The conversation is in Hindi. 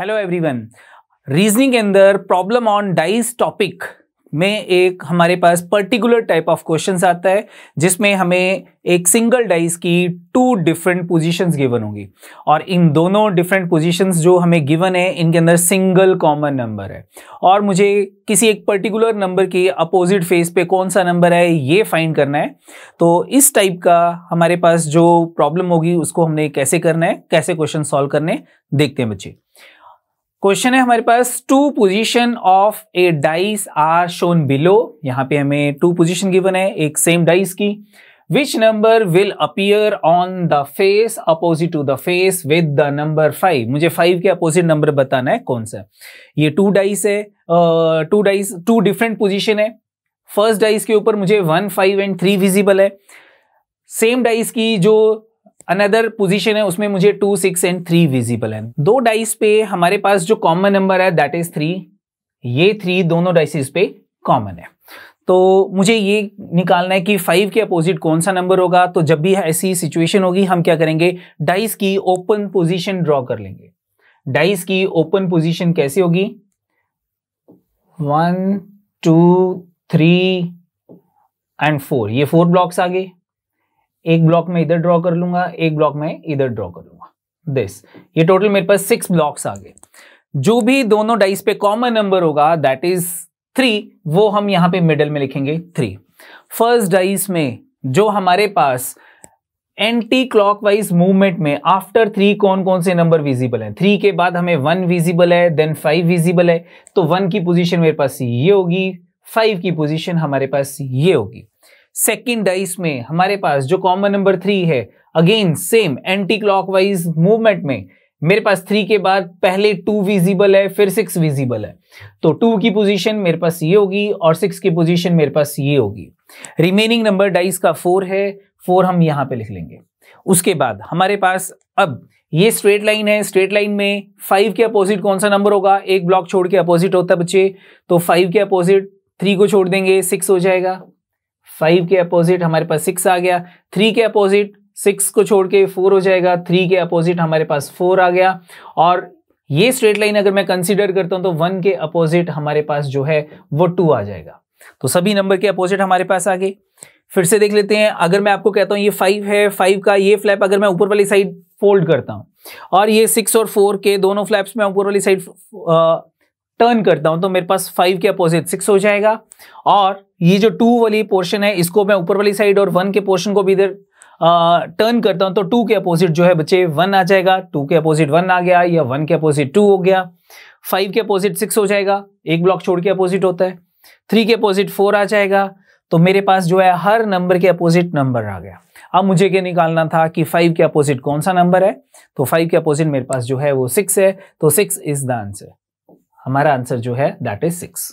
हेलो एवरीवन रीजनिंग के अंदर प्रॉब्लम ऑन डाइस टॉपिक में एक हमारे पास पर्टिकुलर टाइप ऑफ़ क्वेश्चन आता है, जिसमें हमें एक सिंगल डाइस की टू डिफरेंट पोजीशंस गिवन होगी। और इन दोनों डिफरेंट पोजीशंस जो हमें गिवन है, इनके अंदर सिंगल कॉमन नंबर है। और मुझे किसी एक पर्टिकुलर नंबर की अपोजिट फेस पे कौन सा नंबर है, ये फाइंड करना है। तो इस टाइप का हमारे पास जो प्रॉब्लम होगी, उसको हमने कैसे करना है, कैसे क्वेश्चन सॉल्व करने देखते हैं बच्चे। क्वेश्चन है हमारे पास two position of a dice are shown below यहाँ पे हमें टू पोजीशन गिवन है, एक सेम डाइस की। Which number will appear on the face opposite to the face with the number five मुझे फाइव के अपोजिट नंबर बताना है, कौन सा? ये टू डाइस है two dice two different position है। फ़र्स्ट डाइस के ऊपर मुझे one five and three visible है। सेम डाइस की जो अनदर पोजीशन है, उसमें मुझे two six and three visible है। दो डाइस पे हमारे पास जो कॉमन नंबर है दैट इज़ थ्री ये थ्री दोनों डाइसिस पे कॉमन है। तो मुझे ये निकालना है कि फाइव के अपोजिट कौन सा नंबर होगा? तो जब भी ऐसी सिचुएशन होगी, हम क्या करेंगे? डाइस की ओपन पोजीशन ड्रॉ कर लेंगे। डाइस की ओपन पोजीशन कैसे होगी? One two three and four ये फोर ब्लॉक्स आ गए एक ब्लॉक में इधर ड्रॉ कर लूँगा, एक ब्लॉक में इधर ड्रॉ कर लूँगा। दिस ये टोटल मेरे पास सिक्स ब्लॉक्स आ गए। जो भी दोनों डाइस पे कॉमन नंबर होगा दैट इज़ थ्री वो हम यहाँ पे मिडल में लिखेंगे थ्री फ़र्स्ट डाइस में जो हमारे पास एंटी क्लॉकवाइज मूवमेंट में आफ्टर थ्री कौन कौन से नंबर विजिबल है? थ्री के बाद हमें वन विजिबल है देन फाइव विजिबल है। तो वन की पोजीशन मेरे पास ये होगी फाइव की पोजीशन हमारे पास ये होगी। सेकेंड डाइस में हमारे पास, जो कॉमन नंबर थ्री है again same anti clockwise movement में, मेरे पास थ्री के बाद पहले टू विजिबल है, फिर सिक्स विजिबल है। तो टू की पोजीशन मेरे पास ये होगी और सिक्स की पोजीशन मेरे पास ये होगी। रिमेनिंग नंबर डाइस का फोर है फोर हम यहाँ पे लिख लेंगे। उसके बाद हमारे पास अब ये स्ट्रेट लाइन है स्ट्रेट लाइन में फाइव के अपोजिट कौन सा नंबर होगा? एक ब्लॉक छोड़ के अपोजिट होता है बच्चे तो फाइव के अपोजिट थ्री को छोड़ देंगे सिक्स हो जाएगा। फाइव के अपोजिट हमारे पास सिक्स आ गया, थ्री के अपोजिट सिक्स को छोड़ के फोर हो जाएगा, थ्री के अपोजिट हमारे पास फोर आ गया। और ये स्ट्रेट लाइन अगर मैं कंसीडर करता हूँ तो वन के अपोजिट हमारे पास जो है, वो टू आ जाएगा। तो सभी नंबर के अपोजिट हमारे पास आ गए। फिर से देख लेते हैं, अगर मैं आपको कहता हूँ, ये फाइव है, फाइव का ये फ्लैप अगर मैं ऊपर वाली साइड फोल्ड करता हूँ, और ये सिक्स और फोर के दोनों फ्लैप्स में ऊपर वाली साइड टर्न करता हूँ तो मेरे पास फाइव के अपोजिट सिक्स हो जाएगा। और ये जो टू वाली पोर्शन है, इसको मैं ऊपर वाली साइड और वन के पोर्शन को भी इधर टर्न करता हूँ तो टू के अपोजिट जो है बच्चे वन आ जाएगा टू के अपोजिट वन आ गया, या वन के अपोजिट टू हो गया फाइव के अपोजिट सिक्स हो जाएगा, एक ब्लॉक छोड़ के अपोजिट होता है थ्री के अपोजिट फोर आ जाएगा तो मेरे पास जो है हर नंबर के अपोजिट नंबर आ गया। अब मुझे क्या निकालना था कि फाइव के अपोजिट कौन सा नंबर है? तो फाइव के अपोजिट मेरे पास जो है वो सिक्स है तो सिक्स इज़ द आंसर हमारा आंसर जो है दैट इज़ सिक्स